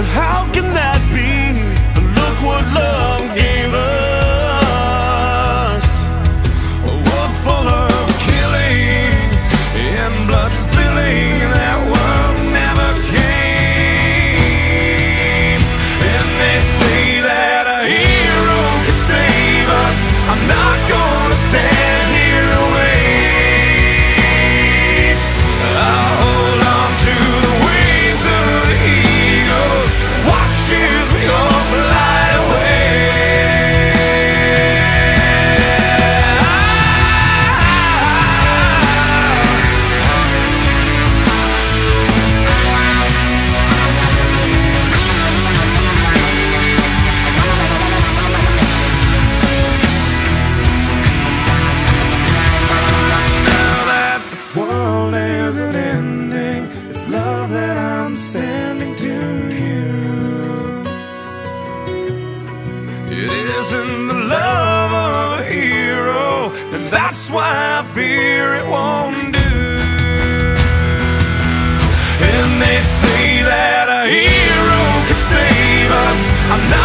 But how can that be? Look what love gave us. A world full of killing and blood spilling. That world Isn't the love of a hero, and that's why I fear it won't do. And they say that a hero can save us.